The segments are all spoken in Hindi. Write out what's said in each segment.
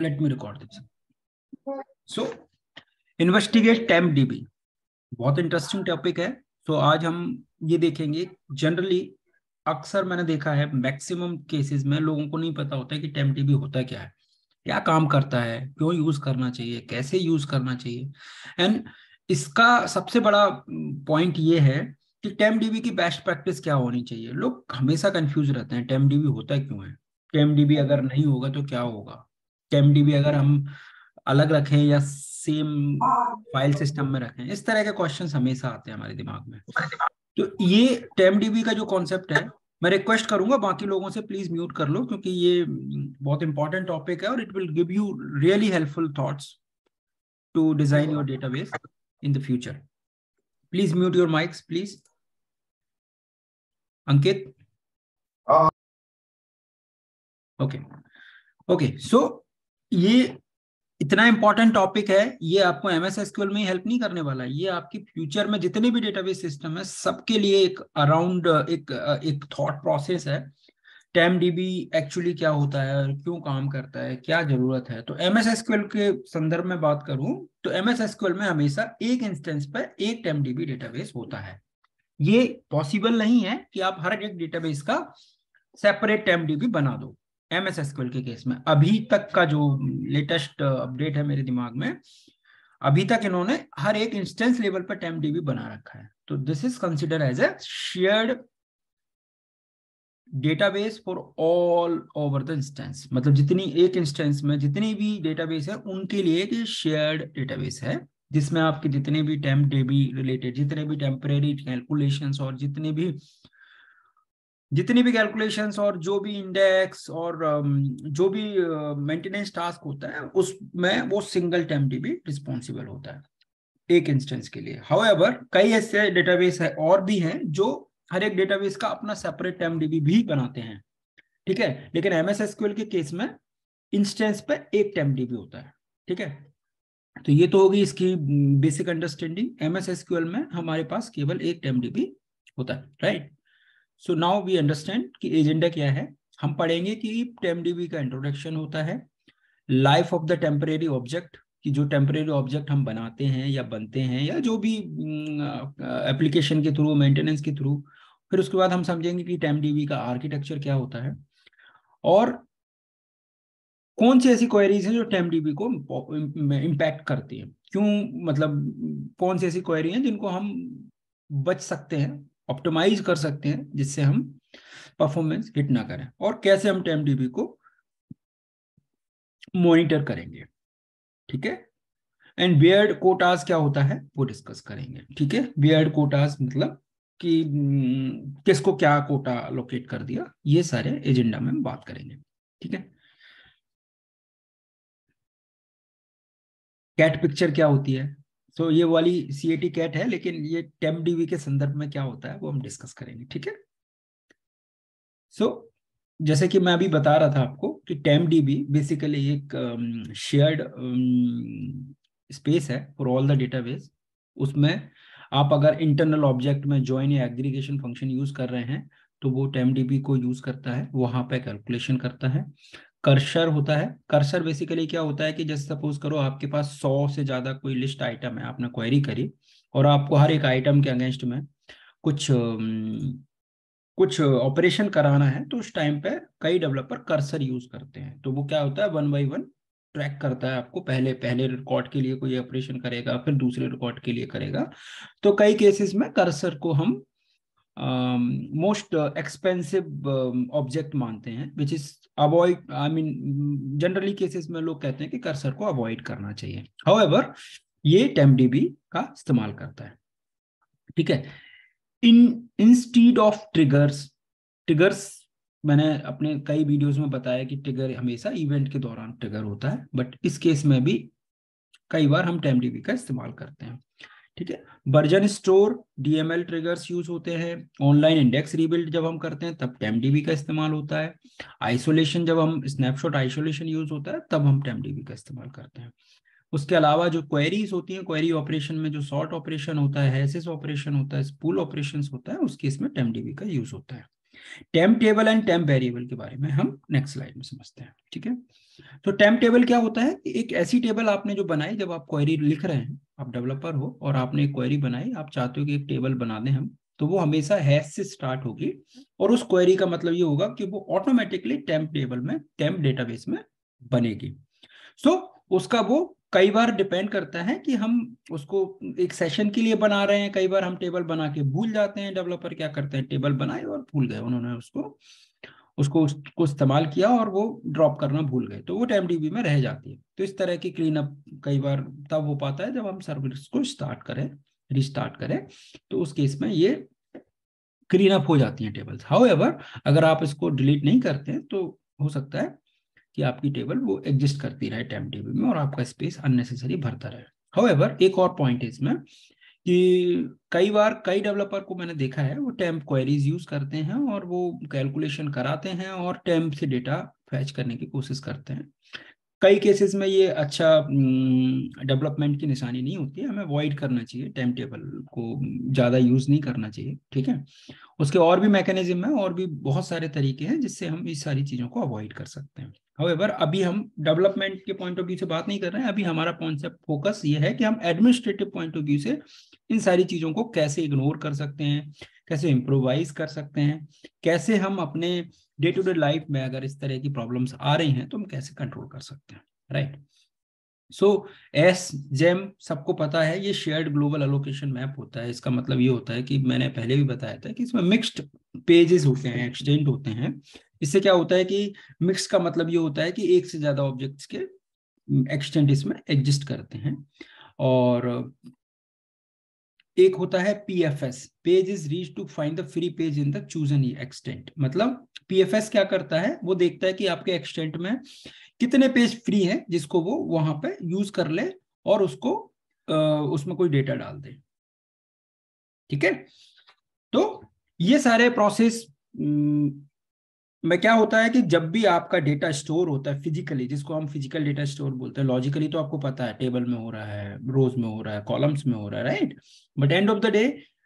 let me record this. So investigate temp बहुत इंटरेस्टिंग टॉपिक है। तो आज हम ये देखेंगे जनरली अक्सर मैंने देखा है मैक्सिमम केसेस में लोगों को नहीं पता होता है कि टेम टीबी होता क्या है। क्या काम करता है क्यों यूज़ करना चाहिए कैसे यूज़ करना चाहिए। एंड इसका सबसे बड़ा पॉइंट ये है कि टेम डीबी की बेस्ट प्रैक्टिस क्या होनी चाहिए। लोग हमेशा कंफ्यूज रहते हैं टेम डीबी होता क्यों है? टेम डीबी अगर नहीं होगा तो क्या होगा? टेम डीबी अगर हम अलग रखें या सेम फ़ाइल सिस्टम में रखें इस तरह के क्वेश्चन हमेशा आते हैं हमारे दिमाग में। तो ये टेम डीबी का जो कॉन्सेप्ट है मैं रिक्वेस्ट करूँगा बाकी लोगों से प्लीज़ म्यूट कर लो क्योंकि ये बहुत इंपॉर्टेंट टॉपिक है और it will give you really helpful thoughts to design your database in the future please mute your mics please Ankit okay okay so ये इतना इंपॉर्टेंट टॉपिक है, ये आपको एमएस एसक्यूएल में हेल्प नहीं करने वाला ये आपकी फ्यूचर में जितने भी डेटाबेस सिस्टम है, सबके लिए एक अराउंड एक एक थॉट प्रोसेस है। टेम डीबी एक्चुअली क्या होता है, क्यों काम करता है, क्या ज़रूरत है? तो एम एस एसक्यूएल के संदर्भ में बात करूँ तो एम एस एसक्यूएल में हमेशा एक इंस्टेंस पर एक टेम डीबी डेटाबेस होता है। ये पॉसिबल नहीं है कि आप हर एक डेटाबेस का सेपरेट टेम डीबी बना दो। एम एस एसक्यूएल के केस में। अभी तक का जो लेटेस्ट अपडेट है मेरे दिमाग में, अभी तक इन्होंने हर एक इंस्टेंस लेवल पर टेम डीबी बना रखा है। तो this is consider as a shared database for all over the instance मतलब जितनी एक इंस्टेंस में जितनी भी डेटाबेस है, उनके लिए एक शेयर्ड डेटाबेस है, जिसमें आपके जितने भी टेम्प डेबी रिलेटेड जितने भी टेम्परेरी कैलकुलेशंस और जितने भी जितनी भी कैलकुलेशंस और जो भी इंडेक्स और um, जो भी मेंटेनेंस uh, टास्क होता है उसमें वो सिंगल टेम डीबी रिस्पॉन्सिबल होता है एक इंस्टेंस के लिए। हाउएवर कई ऐसे डेटाबेस है और भी हैं जो हर एक डेटाबेस का अपना सेपरेट टेम डीबी भी बनाते हैं। ठीक है? लेकिन एमएस एसक्यूएल के केस में इंस्टेंस पे एक टेम डीबी होता है। ठीक है? तो ये तो होगी इसकी बेसिक अंडरस्टैंडिंग एमएस एसक्यूएल में हमारे पास केवल एक टेम होता है right so now we understand कि एजेंडा क्या है। हम पढ़ेंगे कि टेमडीबी का इंट्रोडक्शन होता है। Life of the temporary object कि जो टेम्परेरी ऑब्जेक्ट हम बनाते हैं या बनते हैं या जो भी एप्लीकेशन के थ्रू मेंटेनेंस के थ्रू फिर उसके बाद हम समझेंगे कि टेमडीबी का आर्किटेक्चर क्या होता है। और कौन सी ऐसी क्वेरीज हैं जो टेमडीबी को इम्पैक्ट करती हैं? क्यों मतलब कौन सी ऐसी क्वेरी हैं जिनको हम बच सकते हैं? ऑप्टिमाइज कर सकते हैं जिससे हम परफॉर्मेंस हिट ना करें। और कैसे हम टेम डीबी को मॉनिटर करेंगे? ठीक है? एंड बियर्ड कोटास क्या होता है? वो डिस्कस करेंगे। ठीक है? बियर्ड कोटास मतलब कि हम्म, किसको क्या कोटा लोकेट कर दिया? ये सारे एजेंडा में हम बात करेंगे। ठीक है? कैट पिक्चर क्या होती है? तो ये वाली सी ए टी कैट है लेकिन ये टेम डीवी के संदर्भ में क्या होता है वो हम डिस्कस करेंगे ठीक है? सो so, जैसे कि मैं अभी बता रहा था आपको कि टेम डीबी बेसिकली एक शेयर्ड um, स्पेस um, है फॉर ऑल द डेटाबेस उसमें आप अगर इंटरनल ऑब्जेक्ट में ज्वाइन या एग्रीगेशन फ़ंक्शन यूज़ कर रहे हैं तो वो टेम डीबी को यूज़ करता है वहाँ पे कैलकुलेशन करता है। कर्सर होता है। कर्सर बेसिकली क्या होता है कि जैसे सपोज़ करो आपके पास सौ से ज़्यादा कोई लिस्ट आइटम है, आपने क्वेरी करी और आपको हर एक आइटम के अगेंस्ट में कुछ कुछ ऑपरेशन कराना है तो उस टाइम पे कई डेवलपर कर्सर यूज़ करते हैं। तो वो क्या होता है वन बाई वन ट्रैक करता है आपको। पहले पहले रिकॉर्ड के लिए कोई ऑपरेशन करेगा, फिर दूसरे रिकॉर्ड के लिए करेगा। तो कई केसेस में कर्सर को हम मोस्ट एक्सपेंसिव ऑब्जेक्ट मानते हैं which is avoid I mean generally cases में लोग कहते हैं कि कर्सर को अवॉइड करना चाहिए। हाउएवर ये टेमडीबी का इस्तेमाल करता है। ठीक है? In instead of triggers triggers मैंने अपने कई वीडियोस में बताया कि ट्रिगर हमेशा इवेंट के दौरान ट्रिगर होता है बट इस केस में भी कई बार हम टेमडीबी का इस्तेमाल करते हैं। ठीक है? Version store DML triggers use होते हैं। ऑनलाइन इंडेक्स रीबिल्ड जब हम करते हैं, तब टेमडीबी का इस्तेमाल होता है। आइसोलेशन जब हम स्नैपशॉट आइसोलेशन यूज़ होता है, तब हम टेमडीबी का इस्तेमाल करते हैं। उसके अलावा जो क्वेरीज होती हैं क्वेरी ऑपरेशन में जो शॉर्ट ऑपरेशन होता है ऑपरेशन होता है स्पूल ऑपरेशन होता है, उसके इसमें टेमडीबी का यूज़ होता है। Temp table and temp variable के बारे में हम नेक्स्ट स्लाइड में समझते हैं ठीक है? तो टेम्प टेबल क्या होता है एक ऐसी टेबल आपने जो बनाई जब आप क्वेरी लिख रहे हैं आप डेवलपर हो और आपने एक क्वेरी बनाई आप चाहते हो कि एक टेबल बना दें हम तो वो हमेशा हैश से स्टार्ट होगी और उस क्वेरी का मतलब ये होगा कि वो ऑटोमेटिकली टेम्प टेबल में टेम्प डेटाबेस में बनेगी। सो so, उसका वो कई बार डिपेंड करता है कि हम उसको एक सेशन के लिए बना रहे हैं, कई बार हम टेबल बना के भूल जाते हैं डेवलपर क्या करते हैं, टेबल बनाए और भूल गए, उन्होंने उसको उसको उसको इस्तेमाल किया और वो ड्रॉप करना भूल गए तो वो टाइम डीबी में रह जाती है। तो इस तरह की क्लीन अप कई बार तब हो पाता है जब हम सर्विस को स्टार्ट करें, रिस्टार्ट करें तो उस केस में ये क्लीन अप हो जाती है टेबल्स। हाउ अगर आप इसको डिलीट नहीं करते तो हो सकता है कि आपकी टेबल वो एग्जिस्ट करती रहे टाइम टेबल में और आपका स्पेस अननेसेसरी भरता रहे। हाउ एक और पॉइंट है इसमें कि कई बार कई डेवलपर को मैंने देखा है, वो टेम्प क्वेरीज यूज़ करते हैं और वो कैलकुलेशन कराते हैं और टेम्प से डेटा फैच करने की कोशिश करते हैं। कई केसेस में ये अच्छा डेवलपमेंट की निशानी नहीं होती है हमें अवॉइड करना चाहिए टाइम टेबल को ज़्यादा यूज़ नहीं करना चाहिए, ठीक है? उसके और भी मैकेनिज्म है और भी बहुत सारे तरीके हैं जिससे हम इस सारी चीज़ों को अवॉइड कर सकते हैं। हाउएवर अभी हम डेवलपमेंट के पॉइंट ऑफ़ व्यू से बात नहीं कर रहे हैं। अभी हमारा कॉन्सेप्ट फोकस ये है कि हम एडमिनिस्ट्रेटिव पॉइंट ऑफ़ व्यू से इन सारी चीज़ों को कैसे इग्नोर कर सकते हैं, कैसे इम्प्रोवाइज कर सकते हैं, कैसे हम अपने डे टू डे लाइफ में अगर इस तरह की प्रॉब्लम्स आ रही हैं तो हम कैसे कंट्रोल कर सकते हैं राइट सो एस जेम सबको पता है, ये शेयर्ड ग्लोबल अलोकेशन मैप होता है। इसका मतलब ये होता है कि मैंने पहले भी बताया था कि इसमें मिक्स्ड पेजेस होते हैं एक्सटेंट होते हैं। इससे क्या होता है कि मिक्स का मतलब ये होता है कि एक से ज़्यादा ऑब्जेक्ट्स के एक्सटेंट इसमें एग्जिस्ट करते हैं। और एक होता है PFS page is reach to find the free page in the chosen extent मतलब पीएफएस क्या करता है? वो देखता है कि आपके एक्सटेंट में कितने पेज फ्री हैं जिसको वो वहाँ पे यूज़ कर ले और उसको आ, उसमें कोई डेटा डाल दे। ठीक है? तो ये सारे प्रोसेस में क्या होता है कि जब भी आपका डेटा स्टोर होता है फिजिकली जिसको हम फ़िज़िकल डेटा स्टोर बोलते हैं लॉजिकली तो आपको पता है टेबल में हो रहा है रोज में हो रहा है कॉलम्स में हो रहा है right but end of the day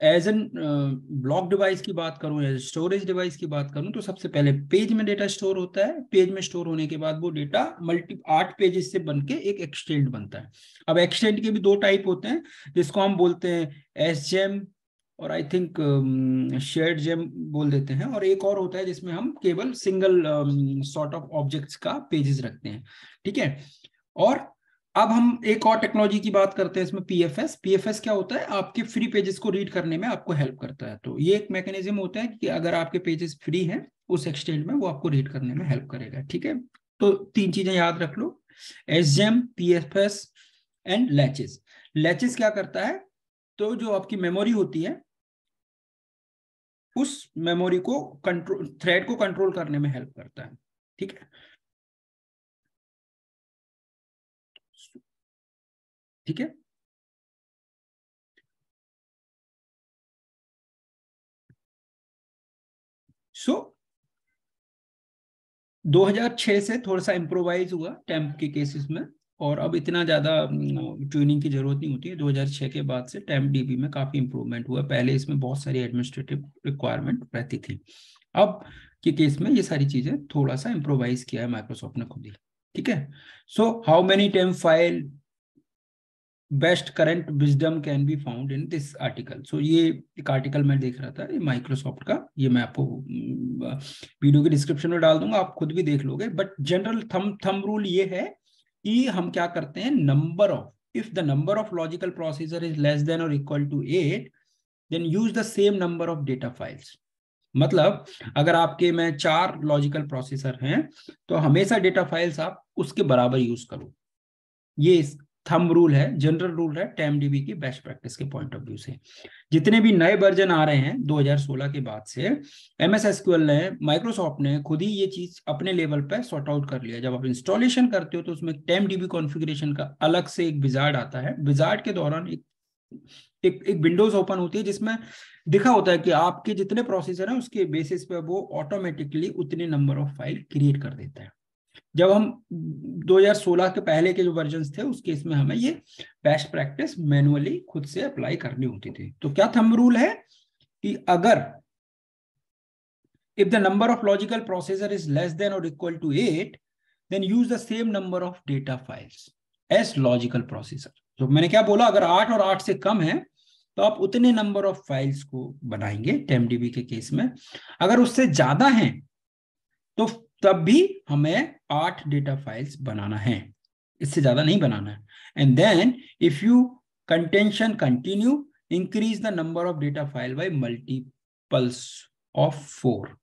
as an block device की बात करूँ या स्टोरेज डिवाइस की बात करूँ तो सबसे पहले पेज में डेटा स्टोर होता है। पेज में स्टोर होने के बाद वो डेटा मल्टी आठ पेजेस से बन के एक एक्सटेंड बनता है। अब एक्सटेंड के भी दो टाइप होते हैं, जिसको हम बोलते हैं एस और आई थिंक शेयर्ड जेम बोल देते हैं। और एक और होता है जिसमें हम केवल सिंगल सॉर्ट ऑफ़ ऑब्जेक्ट्स का पेजेस रखते हैं। ठीक है? और अब हम एक और टेक्नोलॉजी की बात करते हैं इसमें पीएफएस पीएफएस क्या होता है? आपके फ्री पेजेस को रीड करने में आपको हेल्प करता है। तो ये एक मैकेनिज्म होता है कि अगर आपके पेजेस फ्री हैं, उस एक्सटेंट में वो आपको रीड करने में हेल्प करेगा। ठीक है? तो तीन चीज़ें याद रख लो। S GAM P F S and latches latches क्या करता है? तो जो आपकी मेमोरी होती है उस मेमोरी को कंट्रोल थ्रेड को कंट्रोल करने में हेल्प करता है। ठीक है? ठीक है? सो so, 2006 से थोड़ा सा इम्प्रोवाइज हुआ टेम्प के केसेस में। और अब इतना ज़्यादा ट्यूनिंग की ज़रूरत नहीं होती है। 2006 के बाद से टेम्प डीबी में काफ़ी इंप्रूवमेंट हुआ। पहले इसमें बहुत सारी एडमिनिस्ट्रेटिव रिक्वायरमेंट रहती थी। अब के केस में ये सारी चीज़ें थोड़ा सा इम्प्रोवाइज किया है माइक्रोसॉफ्ट ने खुद ही। ठीक है? So how many temp file best current wisdom can be found in this article? So ये एक आर्टिकल मैं देख रहा था, ये माइक्रोसॉफ्ट का। ये मैं आपको वीडियो के डिस्क्रिप्शन में डाल दूँगा, आप खुद भी देख लोगे। बट जनरल थम थम रूल ये है कि हम क्या करते हैं? Number of if the number of logical procedure is less than और equal to eight then use the same number of data files मतलब अगर आपके में चार लॉजिकल प्रोसेसर हैं तो हमेशा डेटा फाइल्स आप उसके बराबर यूज़ करो। ये थम रूल है जनरल रूल है टेम डीबी की बेस्ट प्रैक्टिस के पॉइंट ऑफ़ व्यू से। जितने भी नए वर्जन आ रहे हैं 2016 के बाद से एम एस ने माइक्रोसॉफ्ट ने खुद ही ये चीज़ अपने लेवल पर सॉर्ट आउट कर लिया। जब आप इंस्टॉलेशन करते हो तो उसमें टेम डीबी कॉन्फ़िगरेशन का अलग से एक विजार्ड आता है। विजार्ड के दौरान एक एक, एक विंडोज़ ओपन होती है जिसमें दिखा होता है कि आपके जितने प्रोसेसर हैं उसके बेसिस पे वो ऑटोमेटिकली उतने नंबर ऑफ़ फ़ाइल क्रिएट कर देता है। जब हम 2016 के पहले के जो वर्जन थे, उस केस में हमें ये बेस्ट प्रैक्टिस मैनुअली खुद से अप्लाई करनी होती थी। तो क्या थम रूल है कि अगर if the number of logical processor is less than or equal to 8 then use the same number of data files as logical processor तो मैंने क्या बोला, अगर 8 और 8 से कम है तो आप उतने नंबर ऑफ़ फाइल्स को बनाएँगे टेमडीबी के केस में। अगर उससे ज़्यादा है तो तब भी हमें आठ डेटा फाइल्स बनाना है। इससे ज़्यादा नहीं बनाना है। And then if you contention continue increase the number of data file by multiples of four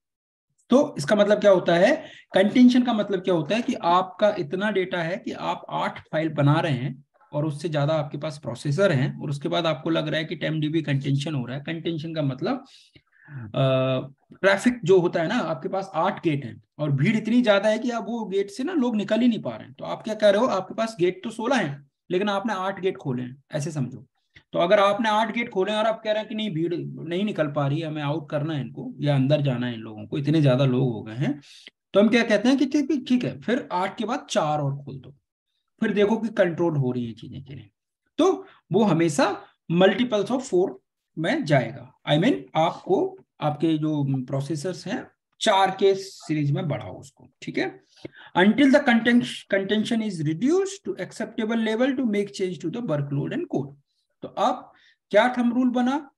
तो इसका मतलब क्या होता है? कंटेंशन का मतलब क्या होता है कि आपका इतना डेटा है कि आप आठ फ़ाइल बना रहे हैं और उससे ज़्यादा आपके पास प्रोसेसर हैं और उसके बाद आपको लग रहा है कि टेम डीबी कंटेंशन हो रहा है। कंटेंशन का मतलब ट्रैफ़िक जो होता है ना, आपके पास आठ गेट हैं और भीड़ इतनी ज़्यादा है कि आप वो गेट से ना लोग निकल ही नहीं पा रहे हैं। तो आप क्या कह रहे हो, आपके पास गेट तो सोलह है, लेकिन आपने आठ गेट खोले हैं, ऐसे समझो। तो अगर आपने आठ गेट खोले और आप कह रहे हैं कि नहीं, भीड़ नहीं निकल पा रही है, हमें आउट करना है इनको, या अंदर जाना है इन लोगों को, इतने ज़्यादा लोग हो गए हैं तो हम क्या कहते हैं कि ठीक ठीक है, फिर आठ के बाद चार और खोल दो। फिर देखो कि कंट्रोल हो रही है चीज़ें लिए तो वो हमेशा मल्टीपल्स ऑफ़ फोर में जाएगा। आई I मीन mean, आपको आपके जो प्रोसेसर्स हैं चार के सीरीज़ में बढ़ाओ उसको ठीक है? Until the contention is reduced to acceptable level to make change to the workload and code. तो अब क्या थम रूल बना?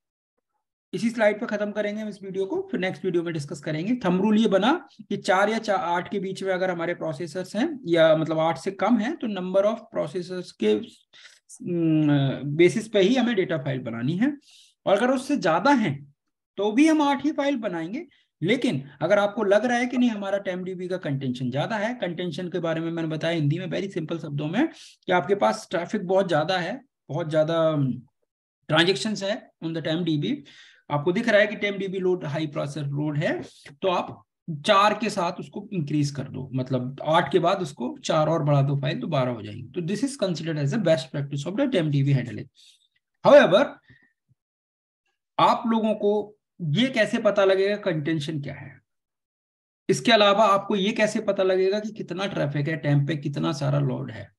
इसी स्लाइड पे खत्म करेंगे हम इस वीडियो को फिर नेक्स्ट वीडियो में डिस्कस करेंगे। थम रूल ये बना कि चार या चार आठ के बीच में अगर हमारे प्रोसेसर्स हैं या मतलब आठ से कम है तो नंबर ऑफ़ प्रोसेसर्स के बेसिस पे ही हमें डेटा फ़ाइल बनानी है। और अगर उससे ज़्यादा है तो भी हम आठ ही फ़ाइल बनाएँगे। लेकिन अगर आपको लग रहा है कि नहीं, हमारा टेम डीबी का कंटेंशन ज़्यादा है, कंटेंशन के बारे में मैंने बताया हिंदी में वेरी सिंपल शब्दों में कि आपके पास ट्रैफ़िक बहुत ज़्यादा है, बहुत ज़्यादा ट्रांजेक्शन है ऑन द टेम डीबी आपको दिख रहा है कि temp DB load high processor load है तो आप चार के साथ उसको इंक्रीज कर दो। मतलब आठ के बाद उसको चार और बढ़ा दो, फ़ाइल तो बारह हो जाएँगे। तो this is considered as a best practice of the temp DB handling however आप लोगों को ये कैसे पता लगेगा कंटेंशन क्या है? इसके अलावा आपको ये कैसे पता लगेगा कि कितना ट्रैफ़िक है टेम पे कितना सारा लोड है?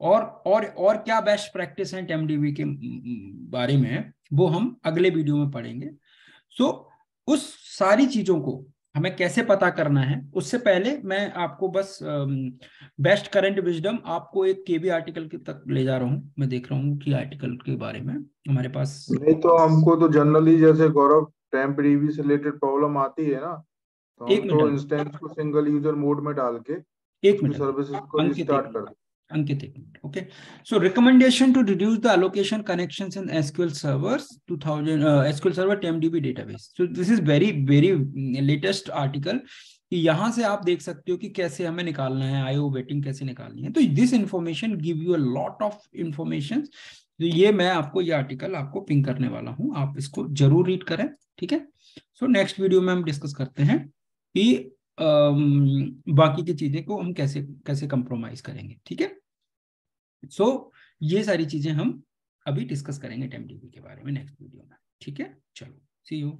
और और और क्या बेस्ट प्रैक्टिस है टेम डीवी के बारे में वो हम अगले वीडियो में पढ़ेंगे। सो so, उस सारी चीज़ों को हमें कैसे पता करना है? उससे पहले मैं आपको बस बेस्ट करंट विजडम आपको एक केबी आर्टिकल के तक ले जा रहा हूँ। मैं देख रहा हूँ कि आर्टिकल के बारे में हमारे पास नहीं तो हमको तो जनरली जैसे गौरव टेम्प डीबी से रिलेटेड प्रॉब्लम आती है ना तो एक तो इंस्टेंस को सिंगल यूज़र मोड में डाल के एक मिनट। सर्विसेज़ को स्टार्ट कर अंकित एक minute okay so recommendation to reduce the allocation connections in SQL servers 2000 SQL server temp DB database so this is very very latest article कि यहाँ से आप देख सकते हो कि कैसे हमें निकालना है आईओ वेटिंग कैसे निकालनी है। तो this information give you a lot of information तो ये मैं आपको ये आर्टिकल आपको पिंक करने वाला हूँ, आप इसको ज़रूर रीड करें, ठीक है? सो नेक्स्ट वीडियो में हम डिस्कस करते हैं कि बाकी की चीज़ें को हम कैसे कैसे कंप्रोमाइज करेंगे ठीक है? सो so, ये सारी चीज़ें हम अभी डिस्कस करेंगे टेमडीबी के बारे में नेक्स्ट वीडियो में ठीक है? चलो सी यू